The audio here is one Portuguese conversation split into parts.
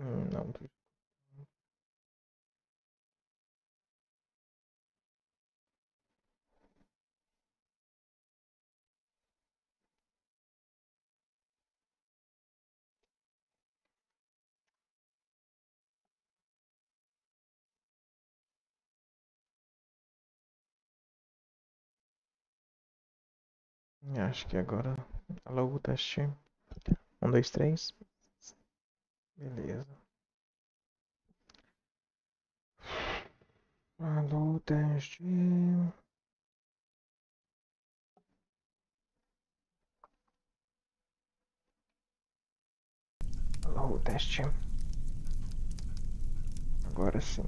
Hum, Não, acho que agora. Alô, teste. Um, dois, três. Beleza. Alô, teste. Alô, teste. Agora sim.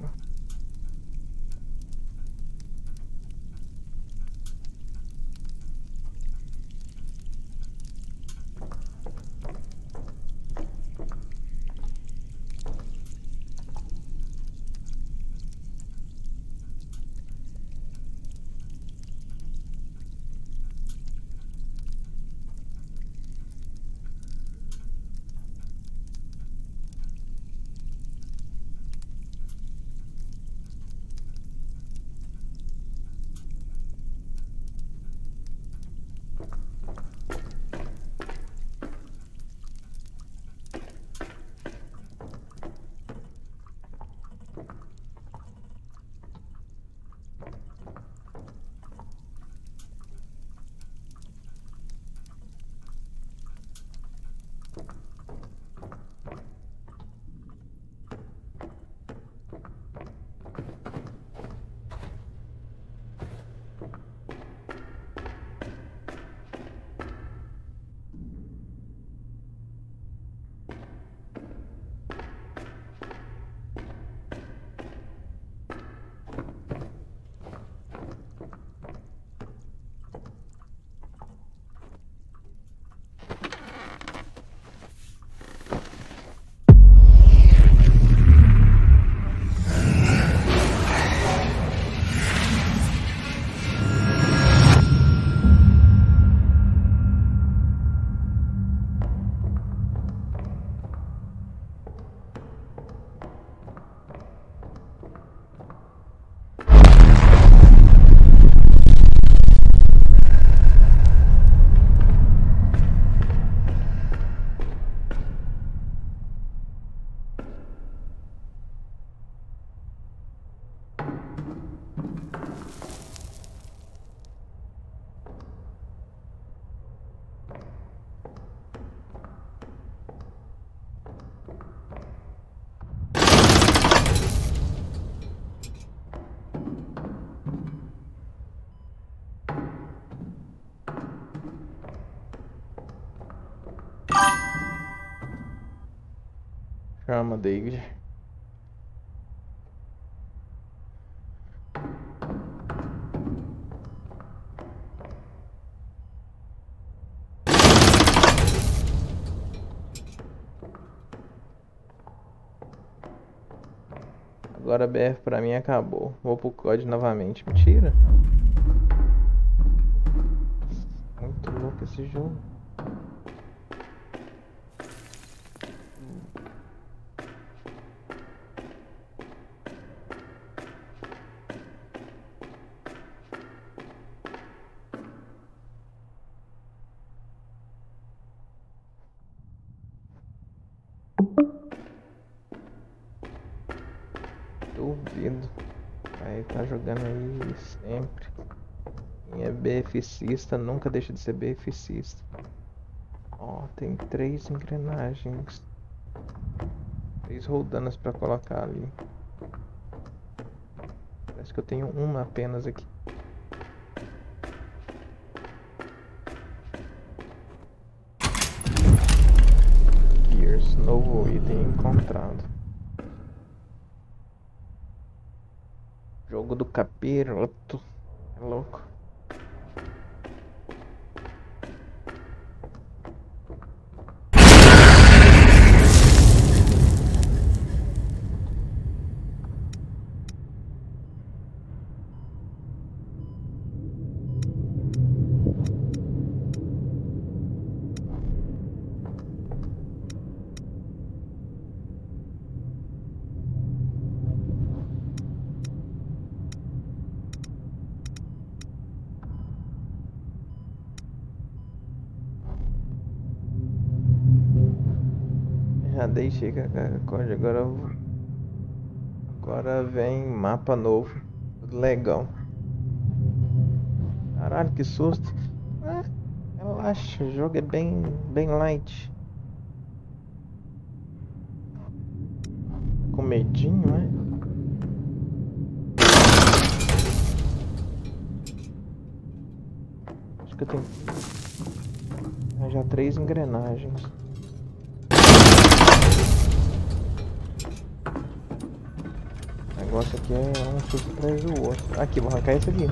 Chama, David. Agora a BF pra mim acabou. Vou pro COD novamente. Mentira. Muito louco esse jogo. Sempre. Quem é BFCista nunca deixa de ser BFCista. Ó, tem três engrenagens. Três roldanas pra colocar ali. Parece que eu tenho uma apenas aqui. Gears, novo item encontrado. Jogo do capiroto. É Já deixei com a corda, agora Agora vem mapa novo. Legal. Caralho, que susto. Ah, relaxa, o jogo é bem, bem light. Com medinho, né? Acho que eu tenho. Já três engrenagens. Negócio aqui é um susto atrás do outro. Aqui, vou arrancar esse aqui.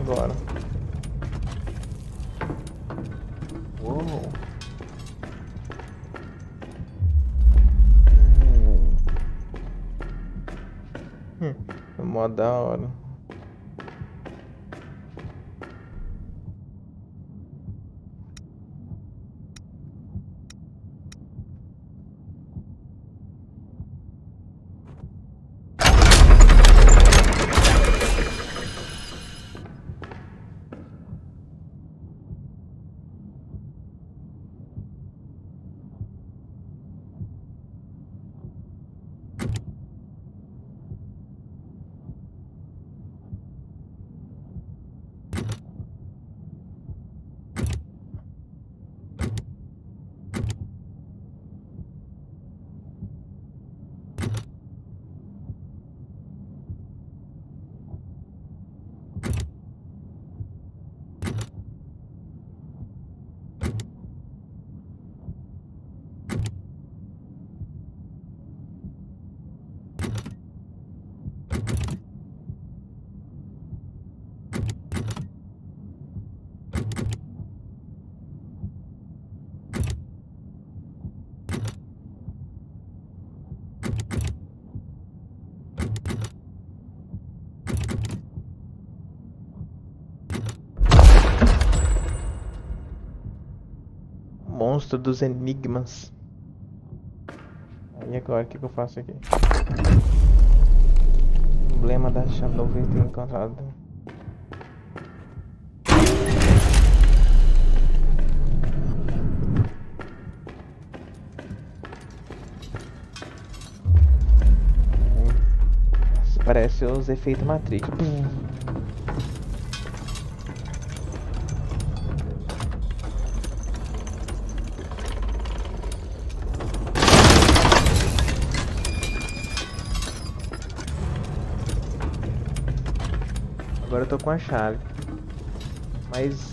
Agora? Uou! Hum, é mó da hora. Monstro dos enigmas. Aí agora o que, que eu faço aqui? Emblema da chave 90 encontrado. Parece os efeitos Matrix. Agora eu tô com a chave. Mas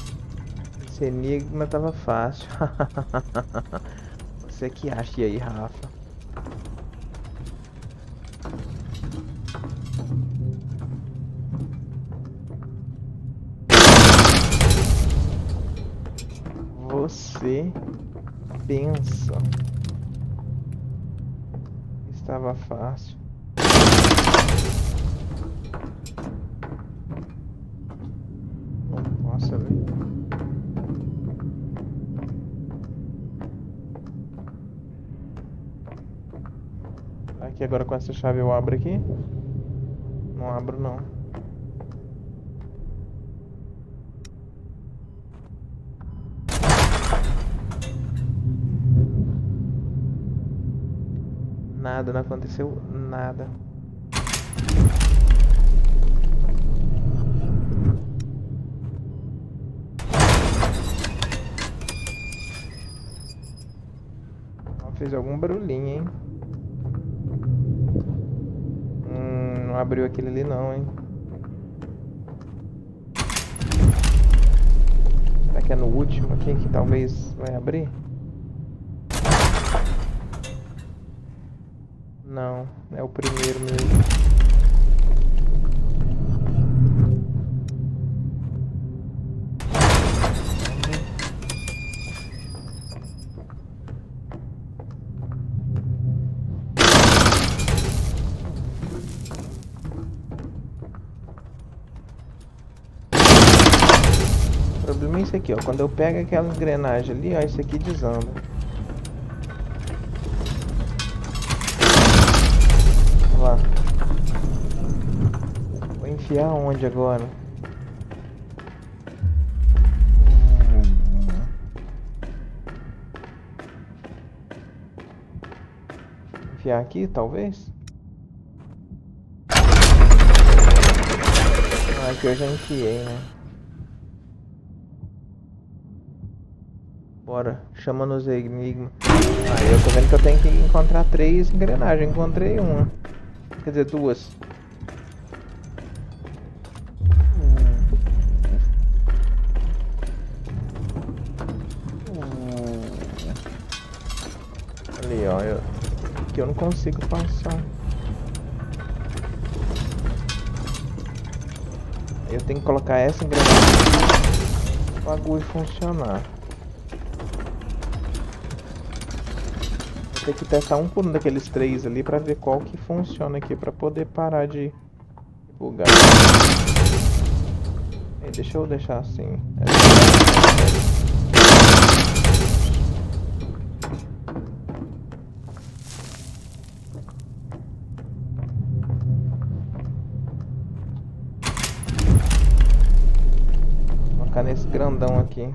esse enigma tava fácil. Você que acha aí, Rafa? Você pensa. Estava fácil. Não posso ver. Agora com essa chave eu abro aqui. Não abro não. Nada, não aconteceu nada. Fez algum barulhinho, hein? Hum, não abriu aquele ali não, hein? Será que é no último aqui que talvez vai abrir? Não, é o primeiro mesmo. Isso aqui, ó. Quando eu pego aquela engrenagem ali, ó, isso aqui desanda. Lá. Vou enfiar onde agora? Enfiar aqui, talvez? Ah, aqui eu já enfiei, né? Bora, chama nos enigma. Aí eu tô vendo que eu tenho que encontrar três engrenagens. Encontrei uma. Quer dizer, duas. Ali, ó. Eu... Aqui eu não consigo passar. Eu tenho que colocar essa engrenagem para o bagulho funcionar. Vou ter que testar um por um daqueles três ali para ver qual que funciona aqui para poder parar de bugar. Ei, deixa eu deixar assim. Colocar nesse grandão aqui.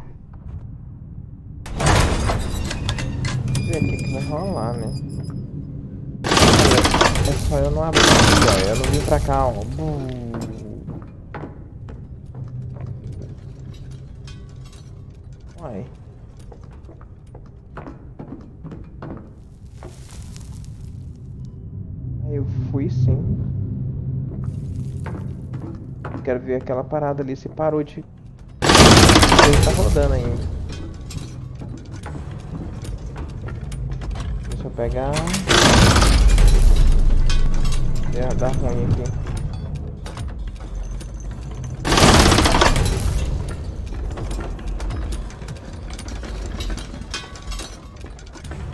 Ver o que vai rolar, né? É só eu não abrir ó. Eu não vim pra cá, ó. Uai. Aí eu fui sim. Quero ver aquela parada ali se parou de ele tá rodando ainda. Deixa eu pegar. É, dá ruim aqui.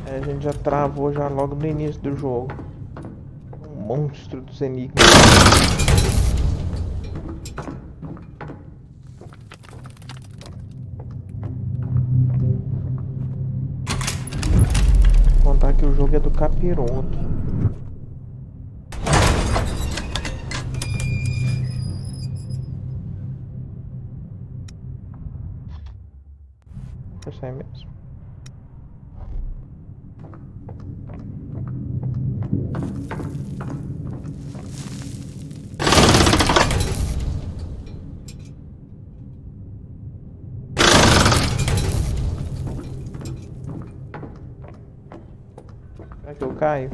É, a gente já travou já logo no início do jogo. Um monstro dos enigmas. Capiroto. Vou sair mesmo. Caio?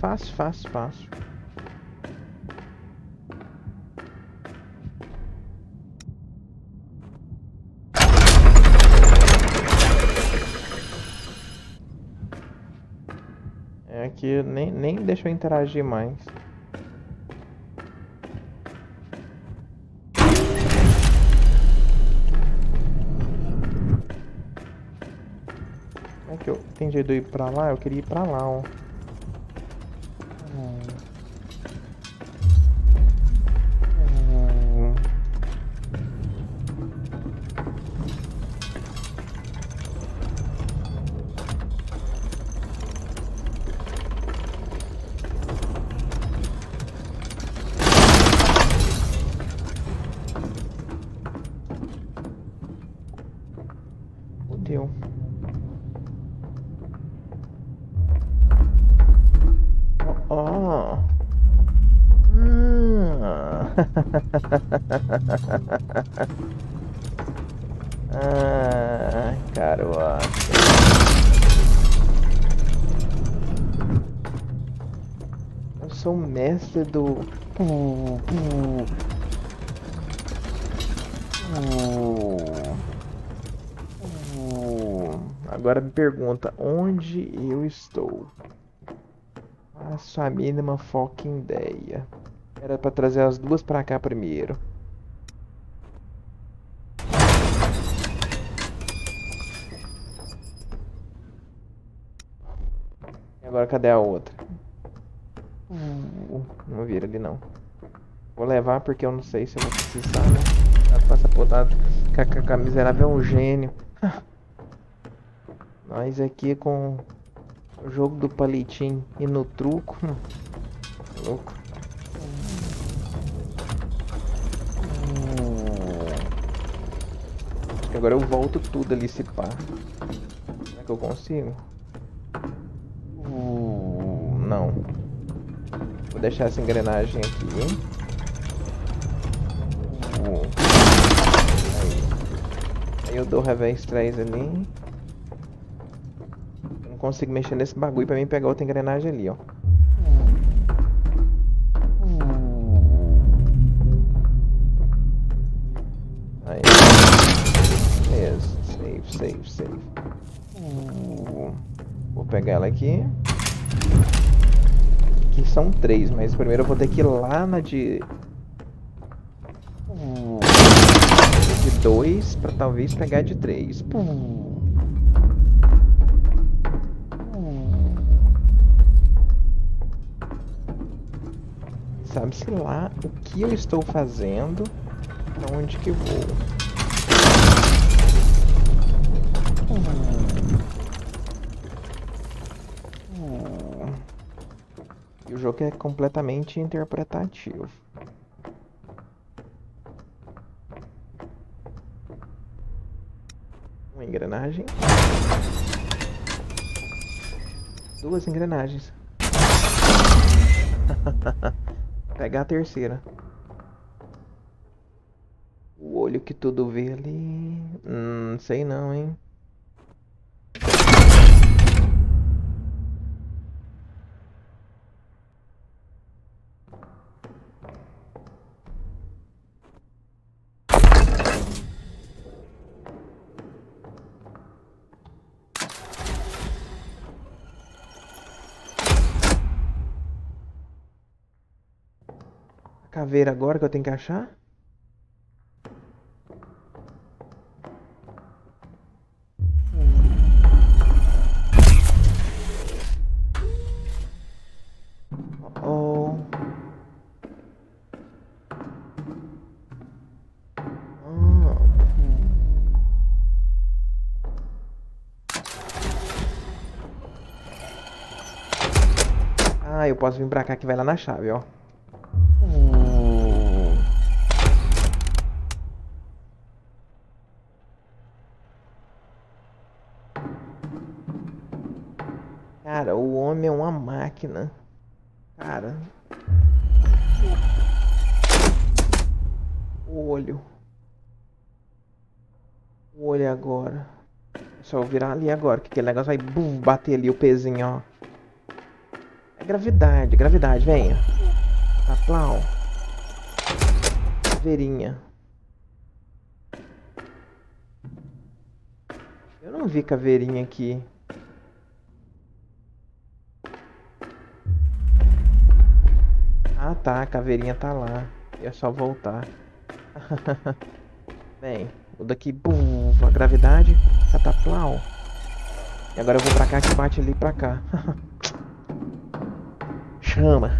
Fácil, fácil, fácil. Aqui nem, nem deixa eu interagir mais. Como é que eu tem jeito de eu ir pra lá? Eu queria ir pra lá, ó. Ai, caraca. Eu sou o mestre do. Pu. Pu. Pu. Agora me pergunta onde eu estou. Faço a mínima fucking ideia. Era pra trazer as duas pra cá primeiro. Agora cadê a outra? Uh, não vira ali não. Vou levar porque eu não sei se eu vou precisar, né? Passa por lado. KKK miserável é um gênio. Nós aqui com o jogo do palitinho e no truco. Louco. Acho que agora eu volto tudo ali se pá. Que eu consigo? Não. Vou deixar essa engrenagem aqui. Aí. Aí eu dou revés 3 ali. Não consigo mexer nesse bagulho pra mim pegar outra engrenagem ali, ó. Aí. Beleza. Save, save, save. Vou pegar ela aqui. Aqui são três, mas primeiro eu vou ter que ir lá na de... De dois, pra talvez pegar de três. Sabe-se lá o que eu estou fazendo, pra onde que vou. E o jogo é completamente interpretativo. Uma engrenagem. Duas engrenagens. Pegar a terceira. O olho que tudo vê ali. Hum, sei não, hein? Caveira agora que eu tenho que achar? Ah, eu posso vir pra cá que vai lá na chave, ó. Máquina. Cara. O olho. O olho agora. É só eu virar ali agora, que aquele negócio vai bum, bater ali o pezinho, ó. É gravidade, gravidade, venha. Taplau. Caveirinha. Eu não vi caveirinha aqui. Tá, a caveirinha tá lá. É só voltar. Bem, o daqui, bum, a gravidade, cataplau. E agora eu vou pra cá que bate ali pra cá. Chama.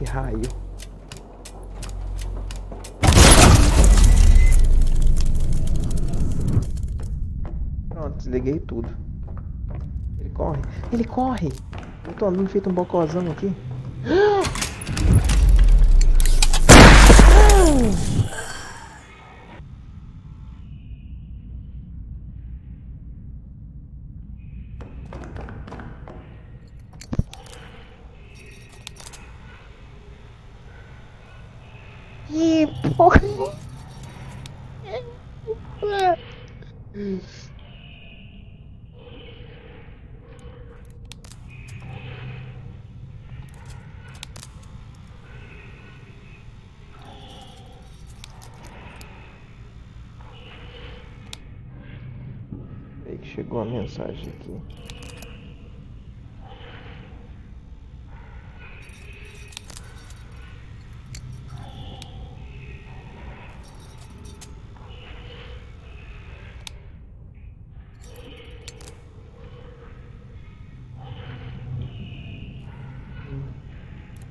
Esse raio. Pronto, desliguei tudo. Ele corre. Ele corre! Andando feito um bocozão aqui. Que porra! Peraí, deixa chegou a mensagem aqui.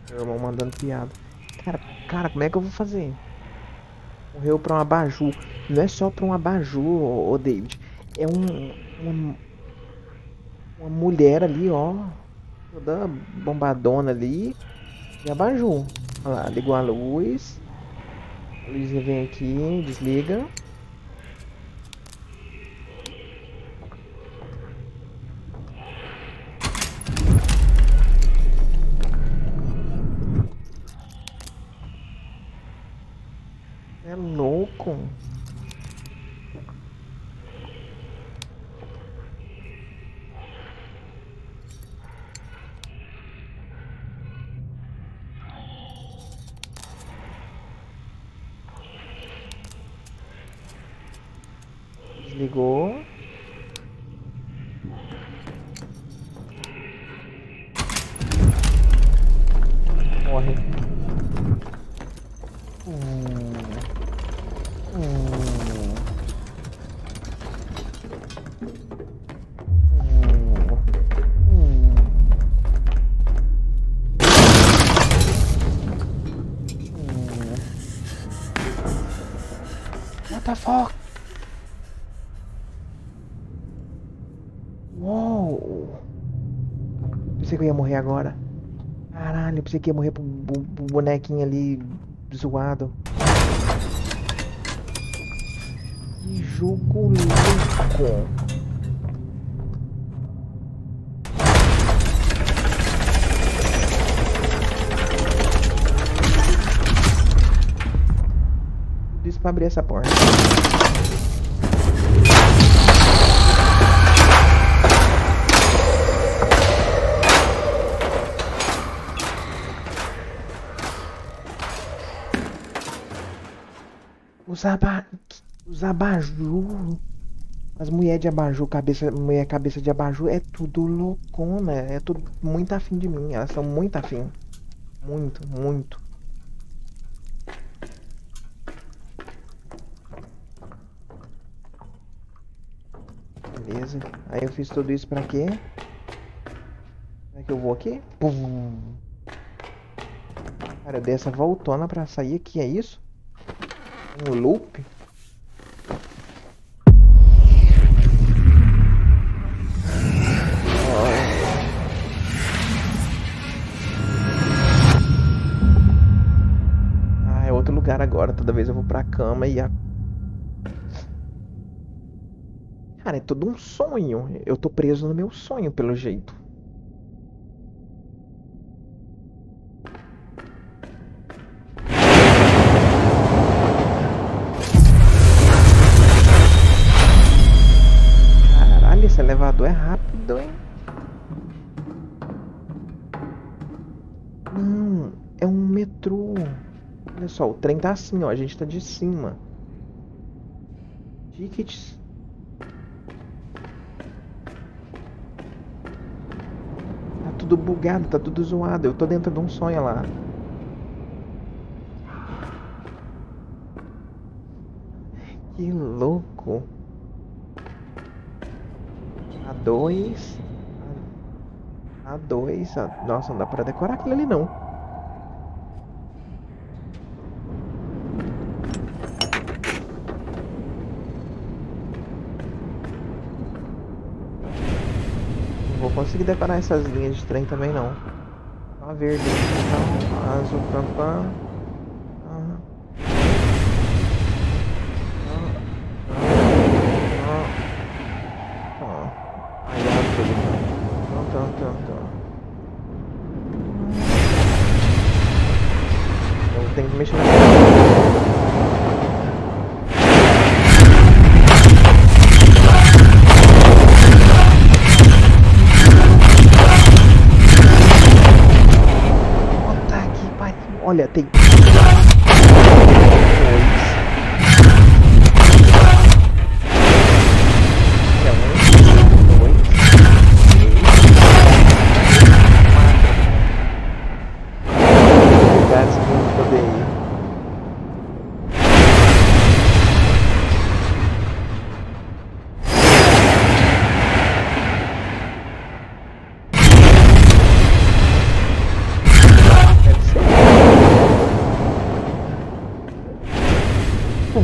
Meu irmão mandando piada. Cara, cara, como é que eu vou fazer? Morreu pra um abajur. Não é só pra um abajur, ô, David. É um. Uma, uma mulher ali, ó. Toda bombadona ali. E abajur. Olha lá, ligou a luz. A vem aqui, desliga. É louco. Desligou. Morre. Hum. Hum. Hum. What the fuck? Uou! Pensei que eu ia morrer agora. Caralho, pensei que ia morrer pro, bonequinho ali zoado. Tudo isso pra abrir essa porta. Aba... Os abajur. As mulheres de abajur, cabeça... mulher cabeça de abajur é tudo loucona. É tudo muito afim de mim. Elas são muito afim. Muito, muito. Beleza. Aí eu fiz tudo isso pra quê? É que eu vou aqui? Pum. Cara, eu dei essa voltona pra sair aqui, é isso? Um loop? Toda vez eu vou pra cama e a. Cara, é todo um sonho. Eu tô preso no meu sonho, pelo jeito. Caralho, esse elevador é rápido, hein? Não, é um metrô. Olha só, o trem tá assim, ó. A gente tá de cima. Tickets. Tá tudo bugado, tá tudo zoado. Eu tô dentro de um sonho lá. Que louco. A dois. A dois. A... Nossa, não dá pra decorar aquilo ali não. Conseguir decorar essas linhas de trem também não. Só a verde, então, azul, pam, pam. Pariu. Olha, tem. Hum.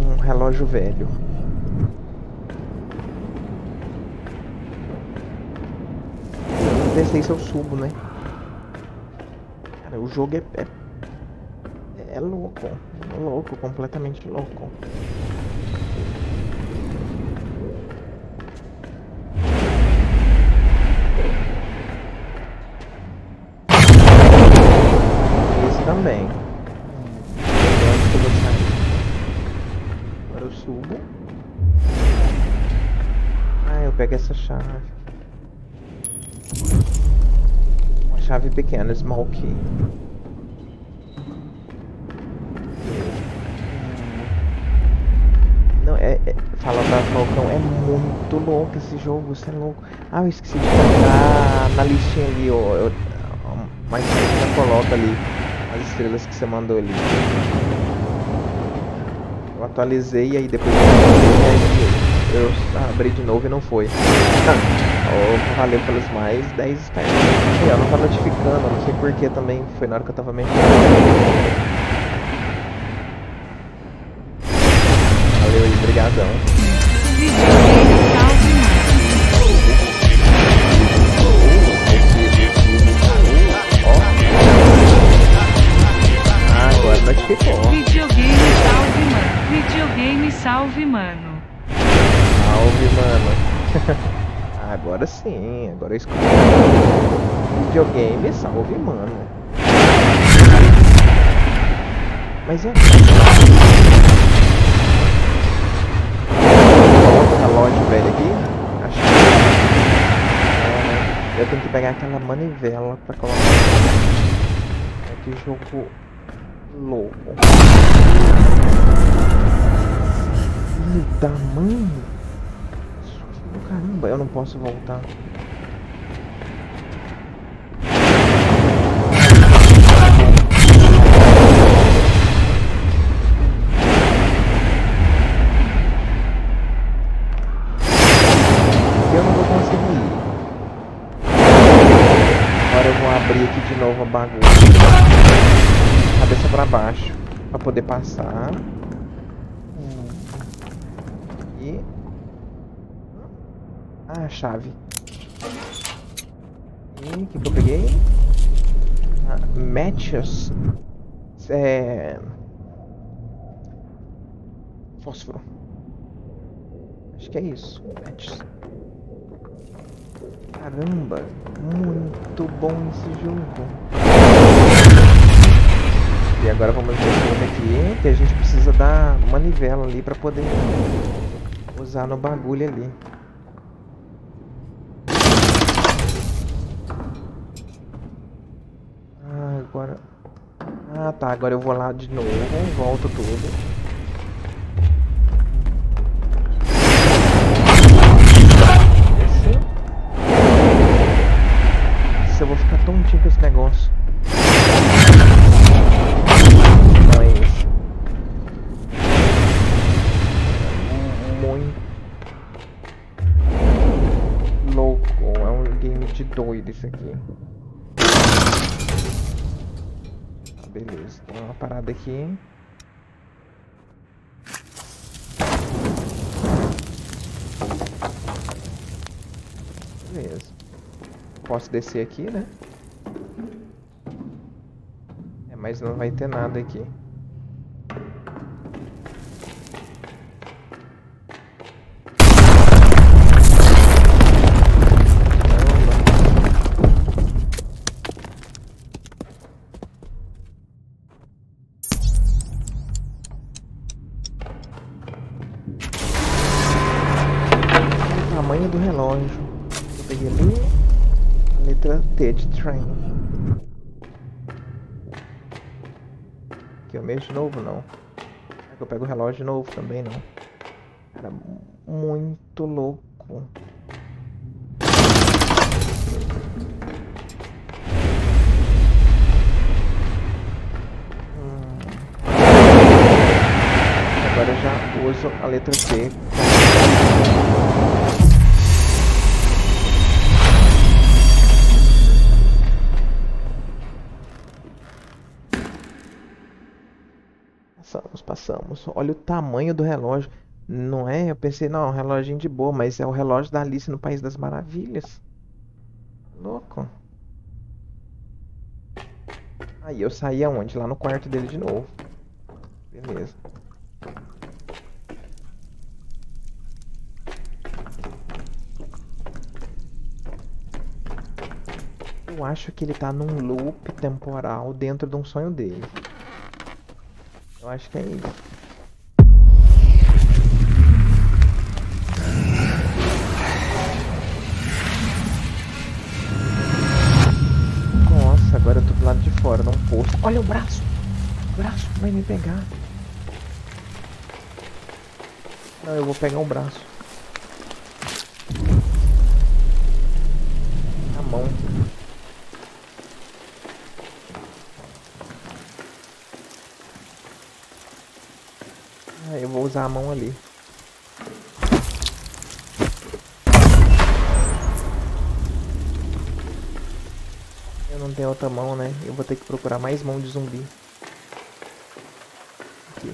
Um relógio velho. Eu não sei se eu subo, né? Cara, o jogo é, é, é louco. Louco, completamente louco. Pequena, small key. Não, é, é fala pra Falcão, é muito louco esse jogo, você é louco. Ah, eu esqueci de colocar na listinha ali, ó. Eu, tarde já coloca ali as estrelas que você mandou ali. Eu atualizei e aí depois eu, eu abri de novo e não foi. oh, valeu pelos mais 10 stars. E não tá notificando, não sei porquê também. Foi na hora que eu tava mexendo. Agora sim, agora escuto. Videogame, salve, mano. Mas é. Coloca o relógio velho aqui. Acho que. É, né? Eu tenho que pegar aquela manivela pra colocar. É que jogo louco. E o tamanho. Caramba, eu não posso voltar. Eu não vou conseguir ir. Agora eu vou abrir aqui de novo a bagunça. Cabeça pra baixo. Pra poder passar. E. Ah, chave. E o que, que eu peguei? Ah, matches. É. Fósforo. Acho que é isso. Matches. Caramba, muito bom esse jogo. E agora vamos ver aqui que a gente precisa da manivela ali pra poder usar no bagulho ali. Agora. Ah, tá. Agora eu vou lá de novo, volto tudo. Eu vou ficar tontinho com esse negócio. Não é isso. Muito louco. É um game de doido isso aqui. Beleza. Tem uma parada aqui. Beleza. Posso descer aqui, né? É, mas não vai ter nada aqui. T train. Aqui eu mexo de novo não. Será que eu pego o relógio de novo também não? Cara, muito louco. Hum. Agora eu já uso a letra T Olha o tamanho do relógio. Não é? Eu pensei, não, é um reloginho de boa, mas é o relógio da Alice no País das Maravilhas. Louco. Aí eu saí aonde? Lá no quarto dele de novo. Beleza. Eu acho que ele tá num loop temporal dentro de um sonho dele. Eu acho que é isso. Olha o braço! O braço vai me pegar. Não, eu vou pegar o braço. A mão. Ah, eu vou usar a mão ali. Tenho outra mão, né? Eu vou ter que procurar mais mão de zumbi. Aqui.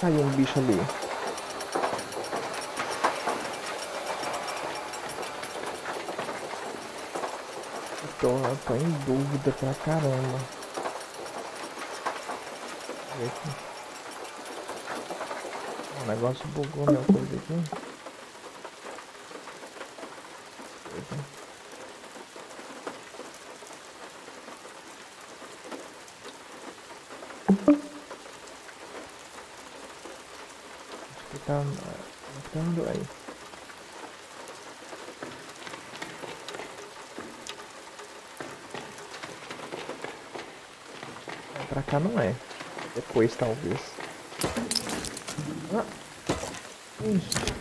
Saiu um bicho ali. Eu tô, eu tô em dúvida pra caramba. O negócio bugou minha coisa aqui. Coisa. Acho que tá matando aí. É, Pra cá não é. Depois talvez. Ah. Ixi.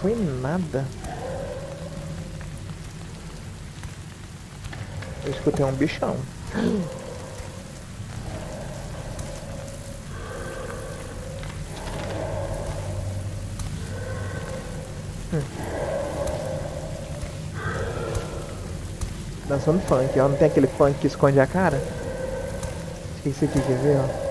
Foi nada. Eu escutei um bichão. Hum. Dançando funk, ó. Não tem aquele funk que esconde a cara? É isso aqui, quer ver, ó?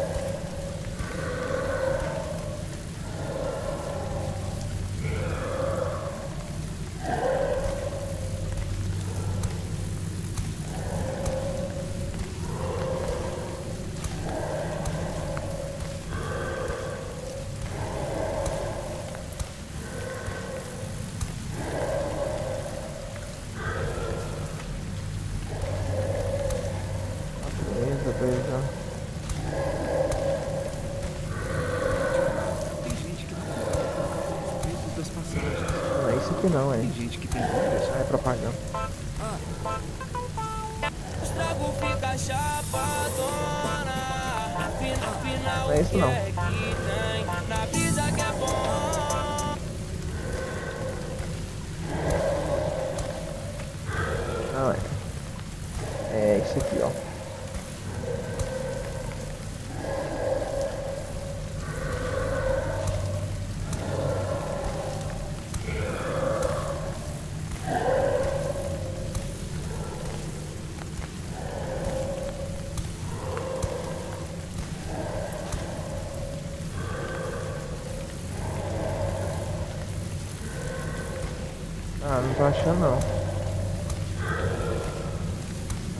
Ah, não.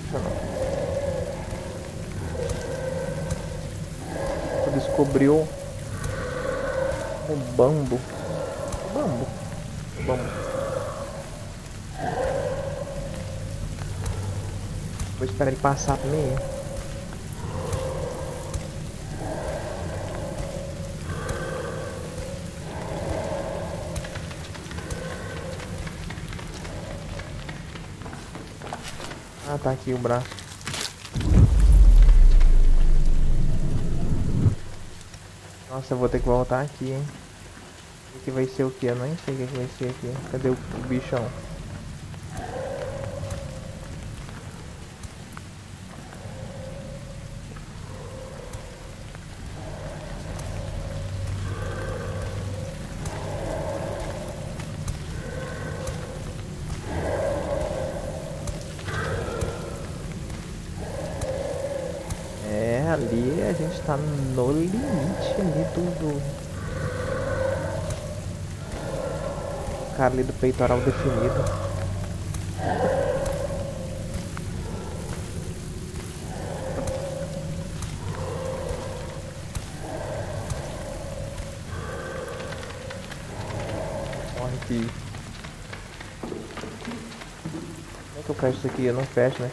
Acho não. Descobriu o bambo. Vamos. Vou esperar ele passar também. Tá aqui o braço. Nossa, eu vou ter que voltar aqui, hein? O que vai ser o que? Eu nem sei o que vai ser aqui. Cadê o bichão? É, ali a gente tá no limite ali do, do... Cara ali do peitoral definido. Morre aqui. Como é que eu fecho isso aqui? Eu não fecho, né?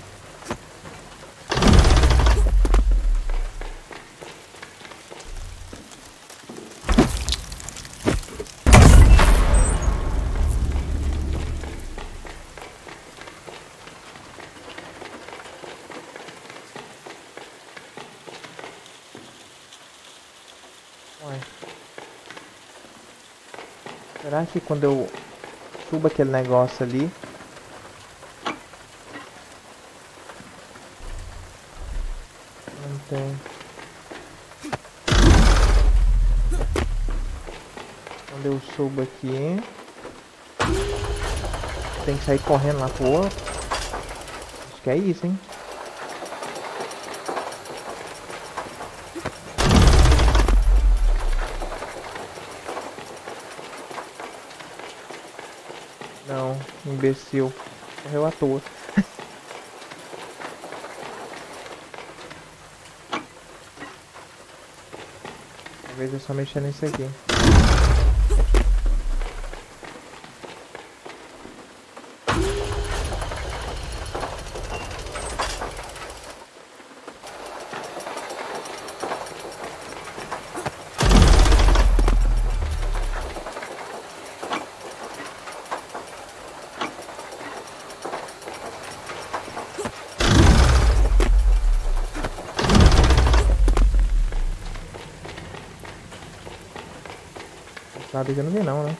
Ué. Será que quando eu subo aquele negócio ali. Não tem. Quando eu subo aqui. Tem que sair correndo lá pro outro. Acho que é isso, hein? Imbecil. Morreu à toa. Talvez eu só mexer nisso aqui. Nada que não vi não, né?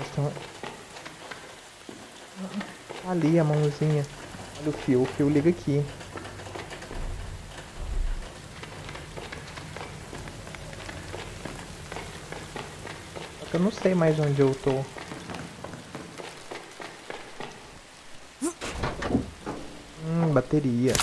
Estão... Ali a mãozinha. Olha o fio, o fio liga aqui. Só que eu não sei mais onde eu tô. Hum, bateria.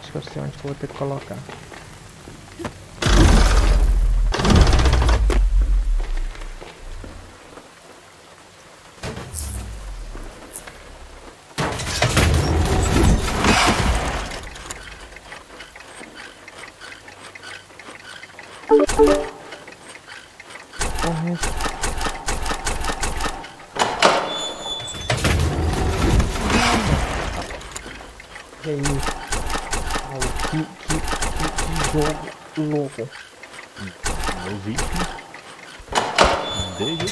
Acho que eu sei onde eu vou ter que colocar. Porra, Que é isso? Ai, que, que, que, que jogo louco. Eu vi desde o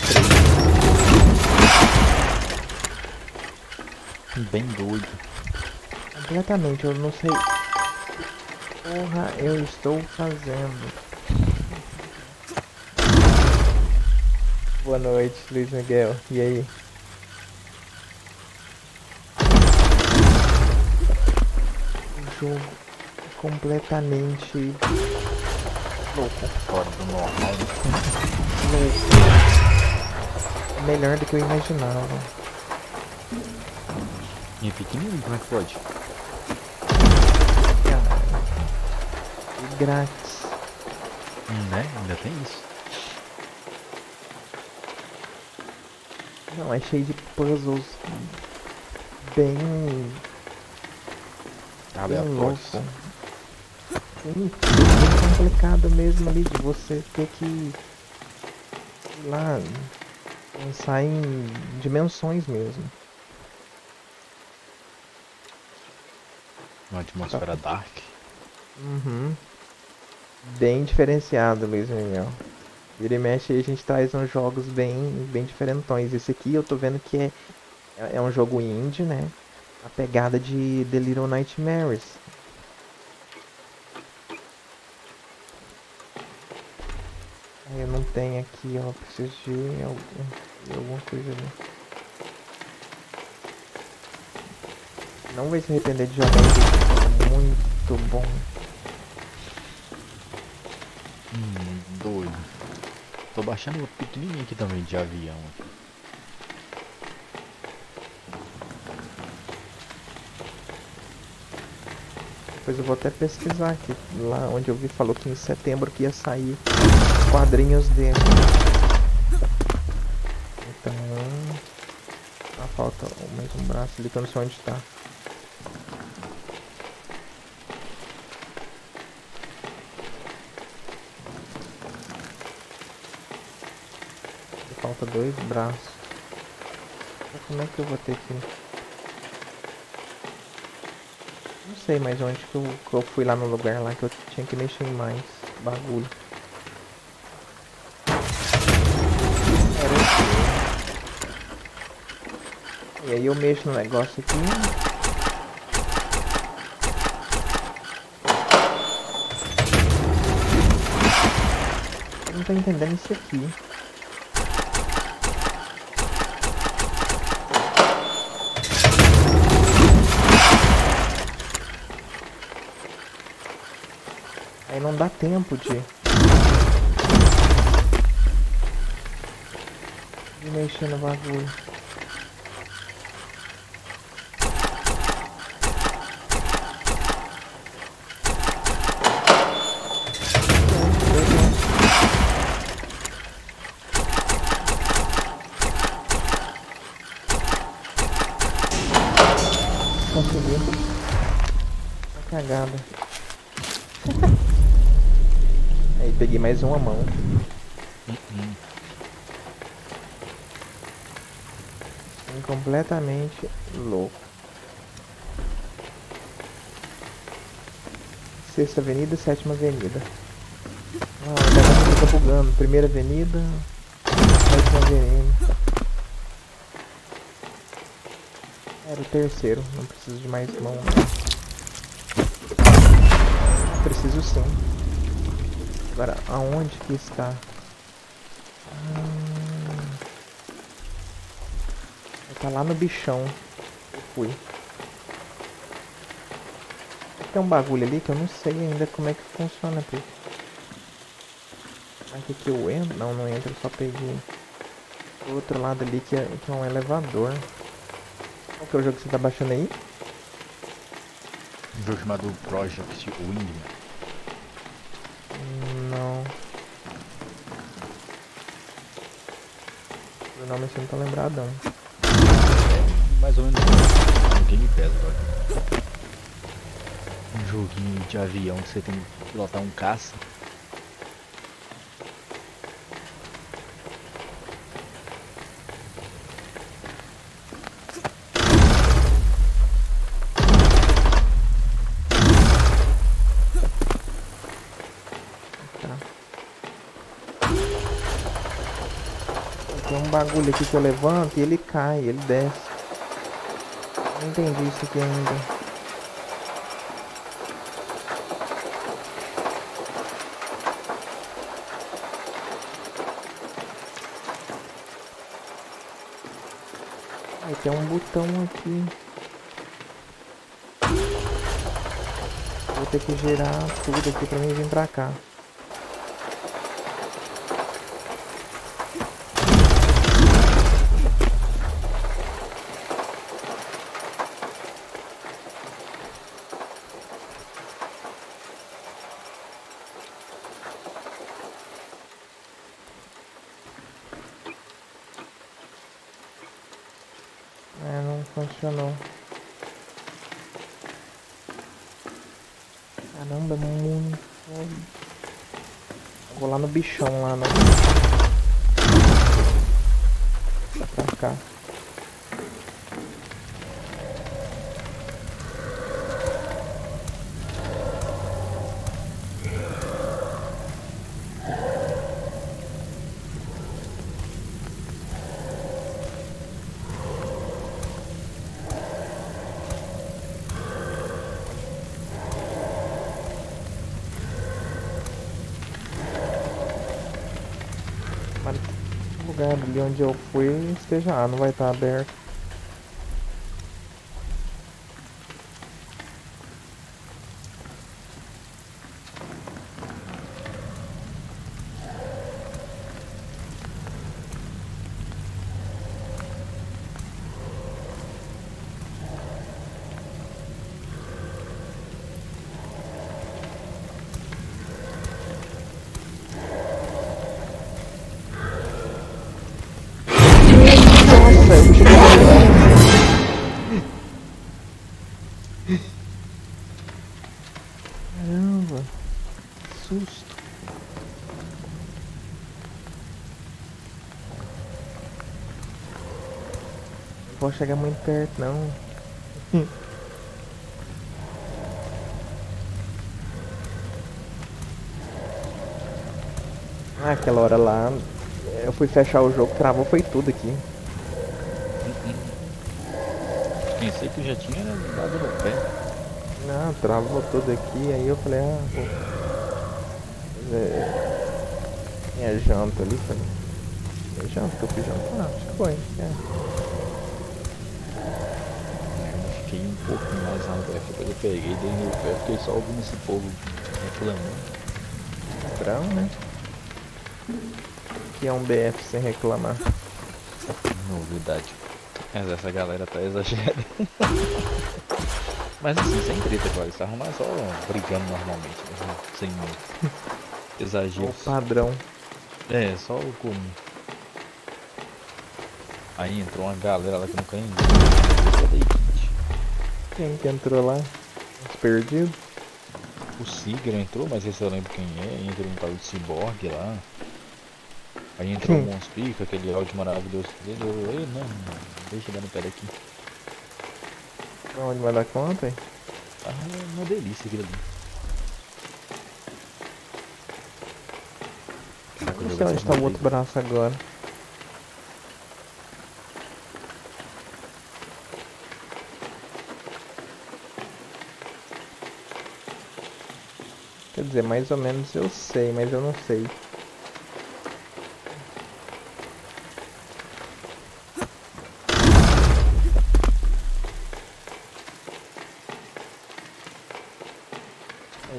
3. Bem doido. Completamente, eu não sei. Porra, eu estou fazendo. Boa noite, Luiz Miguel. E aí? O jogo é completamente louco. Fora do normal. Louco. Melhor do que eu imaginava. E pequenininho, como é que pode? E grátis. Hum, né? Ainda tem isso. Não, é cheio de puzzles bem, bem Aleatórios. louco. Bem, bem complicado mesmo ali de você ter que lá pensar em dimensões mesmo. Uma atmosfera dark. Uhum. Bem diferenciado, Luiz Miguel. Vira e mexe a gente traz uns jogos bem, bem diferentões. Esse aqui eu tô vendo que é, é é um jogo indie, né? A pegada de The Little Nightmares. Eu não tenho aqui, ó. Preciso de, algum, de alguma coisa ali. Não vai se arrepender de jogar isso. Muito bom. Tô baixando o pequenininho aqui também de avião. Depois eu vou até pesquisar aqui. Lá onde eu vi falou que em setembro que ia sair os quadrinhos dele. Então. Ah, falta mais um braço ali que eu não sei onde tá. Falta dois braços. Como é que eu vou ter que. Não sei mais onde que eu, que eu fui lá no lugar lá que eu tinha que mexer em mais bagulho. E aí eu mexo no negócio aqui. Não tô entendendo isso aqui. Não dá tempo de. de mexer no bagulho. Consegui. Tá cagada. Aí peguei mais uma mão. Uhum. completamente louco. Sexta Avenida, Sétima Avenida. Ah, o negócio fica bugando. Primeira Avenida, Sétima Avenida. Era o terceiro, não preciso de mais mão. Preciso sim. Agora, aonde que está? Ah, Tá lá no bichão. Eu fui. Tem um bagulho ali que eu não sei ainda como é que funciona, Pedro. Aqui que eu entro? Não, não entro, só peguei. O outro lado ali que é, que é um elevador. Qual que é o jogo que você tá baixando aí? Um jogo chamado Project Wingman. Assim não tô lembrado não. Mais ou menos no Game Pass agora. Um joguinho de avião que você tem que pilotar um caça. Bagulho aqui que eu levanto e ele cai, ele desce. Não entendi isso aqui ainda. Aí tem um botão aqui. Vou ter que girar tudo aqui pra mim vir pra cá. É, não funcionou. Caramba, é muito. Eu Vou lá no bichão lá no. Pra cá. Mas o lugar ali onde eu fui esteja. Ah, não vai estar aberto. Nossa, eu tive Caramba, que susto. Chegar muito perto, não. Ah, aquela hora lá, eu fui fechar o jogo, travou, foi tudo aqui. Pensei que já tinha dado no pé. Não, travou tudo aqui, aí eu falei, ah, vou fazer minha janta ali, falei. Minha janta que eu fui jantar, acho que foi. É. Eu fiquei um pouco mais alto. Aí depois eu peguei, dei no pé, fiquei só ouvindo esse povo reclamando. Padrão, né? Que é um BF sem reclamar. Novidade. Mas essa galera tá exagerando. Mas assim, sem treta. Eles estavam mais só brigando normalmente, né? sem O exageros. padrão. É, só o comum. Aí entrou uma galera lá que não caiu Quem que entrou lá? Os perdidos? O Sigra entrou, mas esse eu lembro quem é. Entrou um tal de Cyborg lá. Aí entrou o Hum. Monspica, aquele áudio maravilhoso dele. Eu, ei, não, deixa eu dar no pé daqui. Onde vai dar conta, hein? Ah, uma delícia aquilo ali. Caraca, Não sei é onde tá o outro braço agora. Dizer, mais ou menos eu sei, mas eu não sei.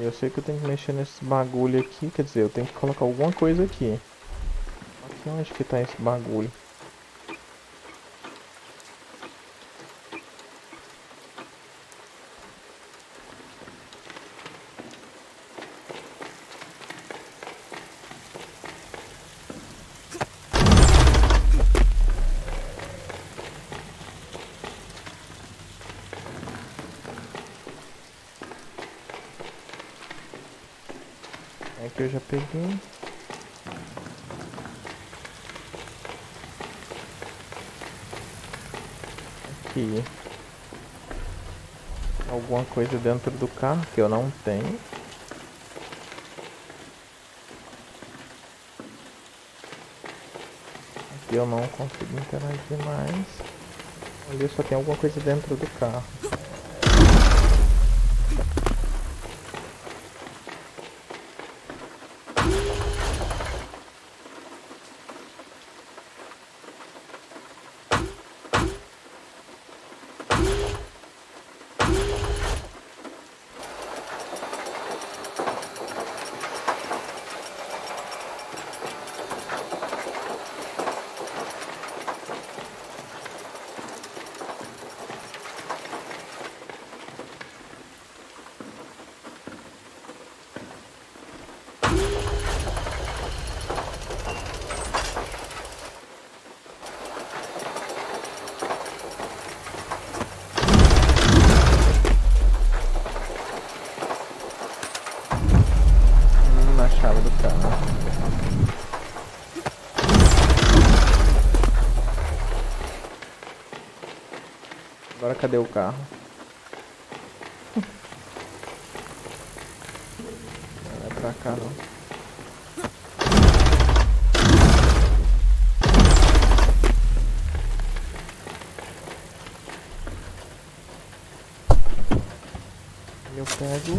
Eu sei que eu tenho que mexer nesse bagulho aqui, quer dizer, eu tenho que colocar alguma coisa aqui. Aqui onde que tá esse bagulho? Eu já peguei. Aqui. Alguma coisa dentro do carro que eu não tenho. Aqui eu não consigo interagir mais. Ali só tem alguma coisa dentro do carro. Cadê o carro? Não é pra cá não. Eu pego.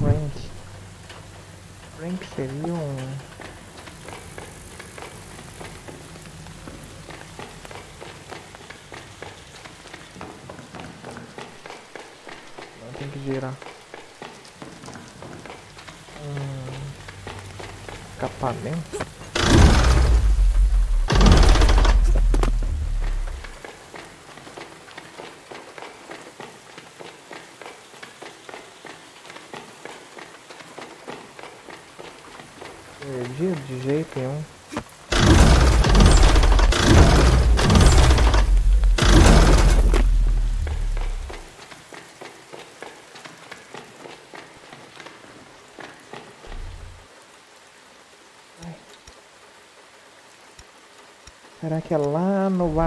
Frank. Frank seria um. everything.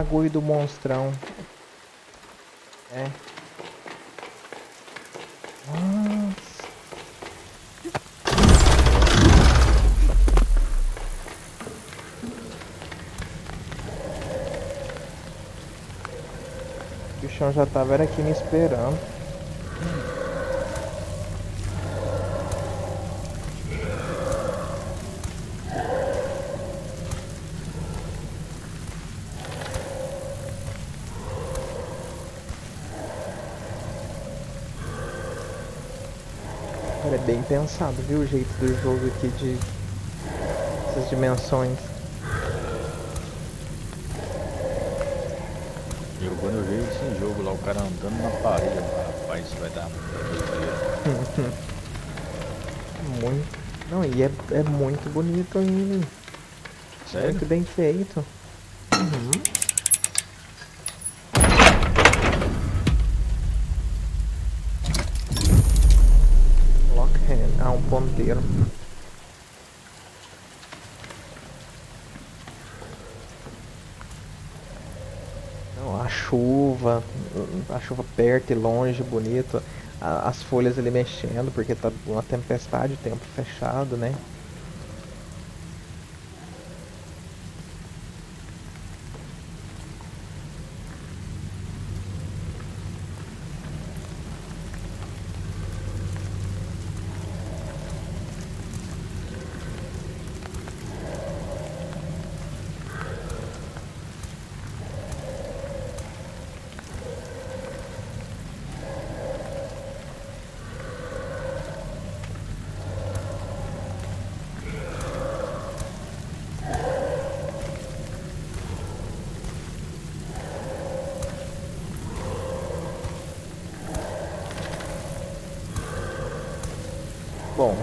Bagulho do monstrão? É. Nossa. O bichão já tava era aqui me esperando. Pensado, viu? O jeito do jogo aqui de. essas dimensões. Eu quando eu vejo esse jogo lá, o cara andando na parede, rapaz, isso vai dar doideira. Muito. Não, e é, é muito bonito ainda. Sério? Muito bem feito. Uhum. Ah, um ponteiro. Não, a chuva, a chuva perto e longe, bonito. As folhas ali mexendo, porque tá uma tempestade, tempo fechado, né? Bom.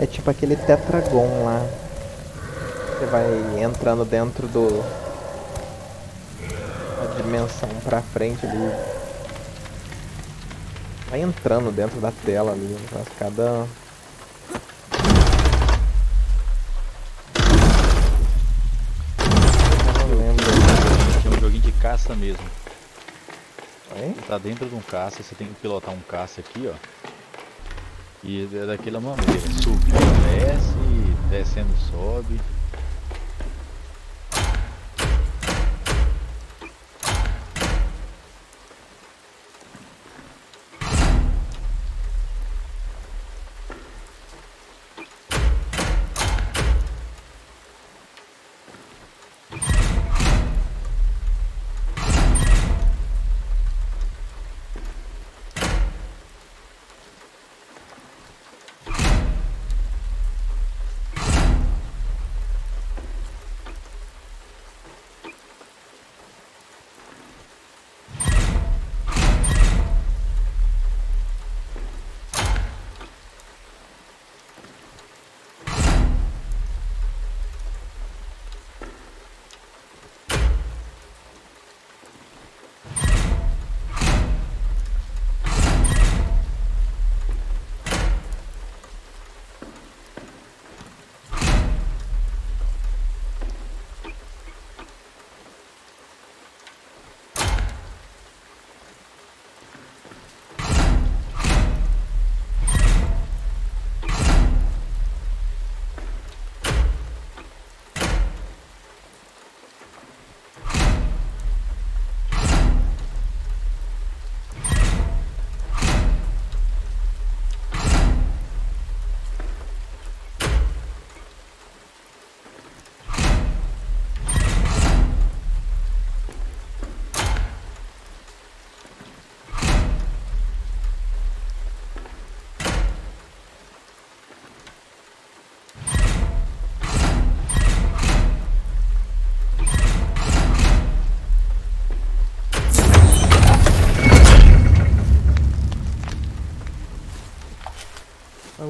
É tipo aquele tetragon lá. Você vai entrando dentro do. A dimensão pra frente ali. Vai entrando dentro da tela ali. Mas cada. Tinha um joguinho de caça mesmo. Oi? Você tá dentro de um caça, você tem que pilotar um caça aqui, ó. E é daquela maneira, subindo desce, descendo sobe.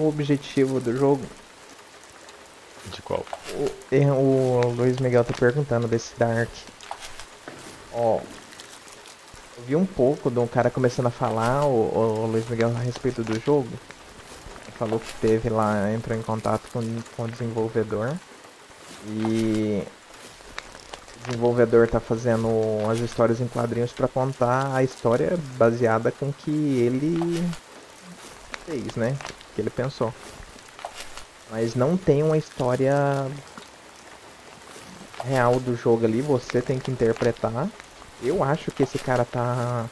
O objetivo do jogo? De qual? O, o Luiz Miguel tá perguntando desse Dark. Ó. Eu vi um pouco de um cara começando a falar, o, o Luiz Miguel, a respeito do jogo. Ele falou que teve lá, entrou em contato com, com o desenvolvedor. E o desenvolvedor tá fazendo as histórias em quadrinhos pra contar a história baseada com que ele fez, né? Que ele pensou. Mas não tem uma história real do jogo ali, você tem que interpretar. Eu acho que esse cara tá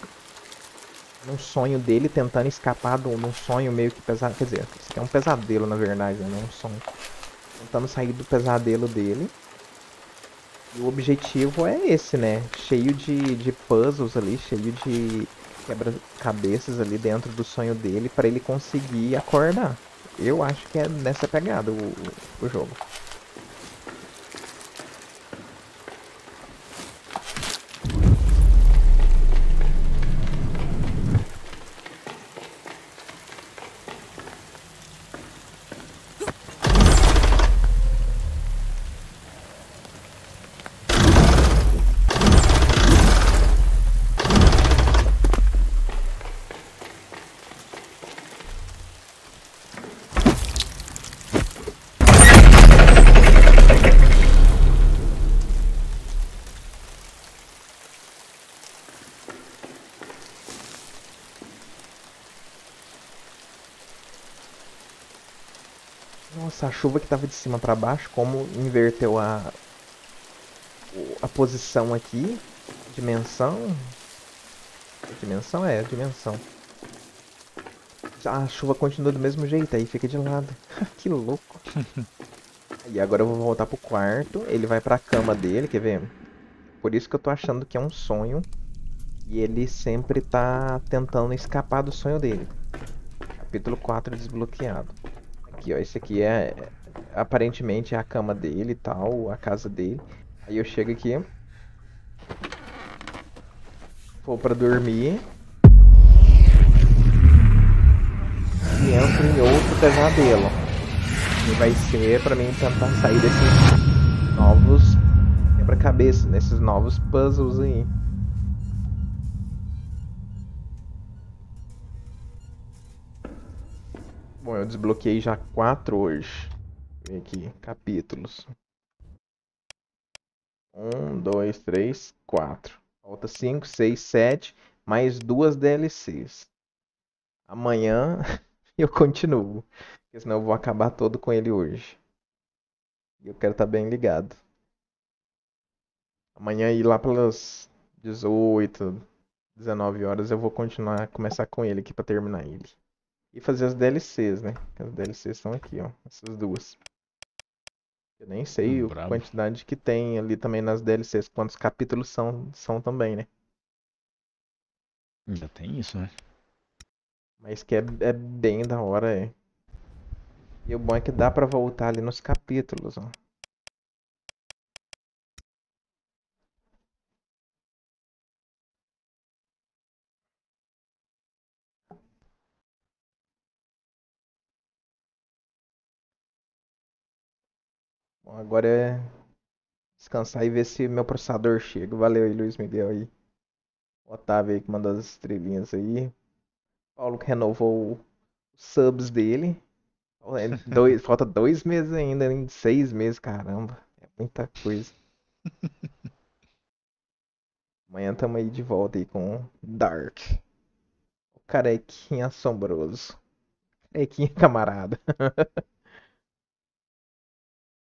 num sonho dele, tentando escapar de um sonho meio que pesado. Quer dizer, isso aqui é um pesadelo na verdade, né? Não é um sonho. Tentando sair do pesadelo dele. E o objetivo é esse, né? Cheio de, de puzzles ali, cheio de quebra-cabeças ali dentro do sonho dele para ele conseguir acordar. Eu acho que é nessa pegada o, o jogo. Nossa, a chuva que tava de cima para baixo, como inverteu a a posição aqui, dimensão. Dimensão é, dimensão. A chuva continua do mesmo jeito, aí fica de lado. que louco. e agora eu vou voltar pro quarto, ele vai pra cama dele, quer ver? Por isso que eu tô achando que é um sonho. E ele sempre tá tentando escapar do sonho dele. Capítulo 4 desbloqueado aqui, ó. Esse aqui é aparentemente é a cama dele e tal, a casa dele. Aí eu chego aqui. Vou pra dormir. E entro em outro pesadelo. E vai ser pra mim tentar sair desses novos quebra-cabeça, nesses novos puzzles aí. Bom, eu desbloqueei já quatro hoje. Vem aqui, capítulos. Um, dois, três, quatro. Falta cinco, seis, sete, mais duas DLCs. Amanhã eu continuo, porque senão eu vou acabar todo com ele hoje. E eu quero estar tá bem ligado. Amanhã ir lá pelas 18, 19 horas eu vou continuar, começar com ele aqui para terminar ele. E fazer as DLCs, né? As DLCs estão aqui, ó. Essas duas. Eu nem sei Hum, a quantidade que tem ali também nas DLCs, quantos capítulos são, são também, né? Ainda tem isso, né? Mas que é, é bem da hora, é. E o bom é que dá pra voltar ali nos capítulos, ó. Agora é descansar e ver se meu processador chega. Valeu aí, Luiz Miguel aí. O Otávio aí que mandou as estrelinhas aí. Paulo que renovou os subs dele. É, dois- falta dois meses ainda, em seis meses, caramba. É muita coisa. Amanhã tamo aí de volta aí com Dark. O carequinha assombroso. Carequinha camarada.